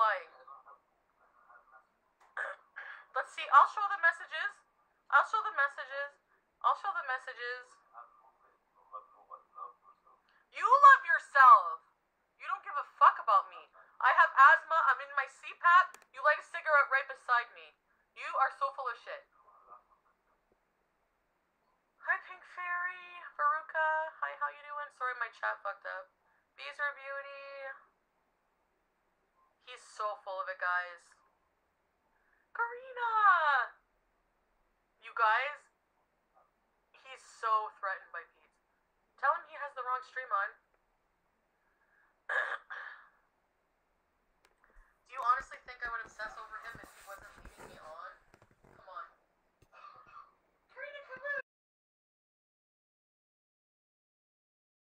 lying. Let's see. I'll show the messages. I'll show the messages. I'll show the messages. You love yourself. You don't give a fuck about me. I have asthma. I'm in my CPAP. You light a cigarette right beside me. You are so full of shit. Hi, Pink Fairy. Veruca. Hi, how you doing? Sorry, my chat fucked up. Beezer Beauty. So full of it, guys. Karina! You guys, he's so threatened by Pete. Tell him he has the wrong stream on.